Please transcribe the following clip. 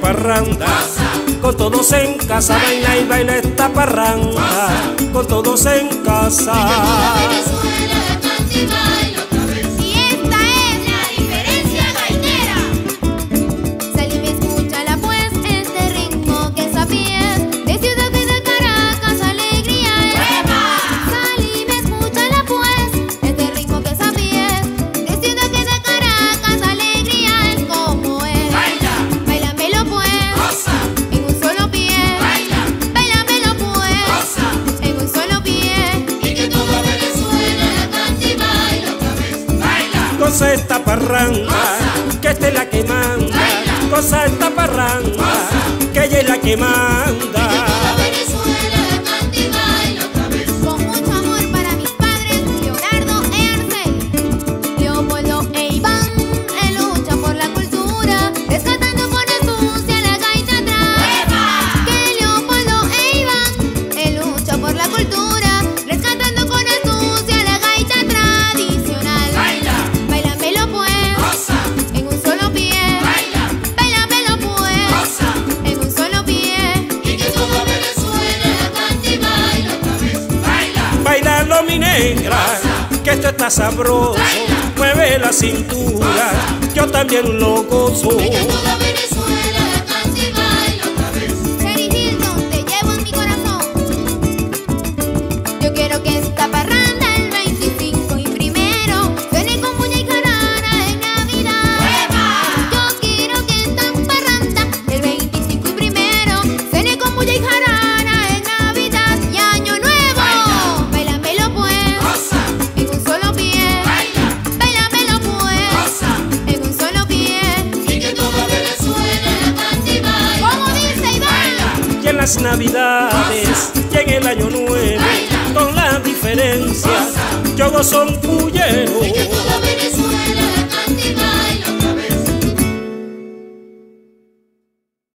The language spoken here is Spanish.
parranda. Con todos en casa, baila y baila esta parranda. Con todos en casa. Cosa esta parranda, que esta es la que manda, cosa esta parranda, que ella es la que manda. Que esto está sabroso. Mueve la cintura, yo también lo gozo. Navidades y en el año nuevo, con la diferencia, yo gozo un.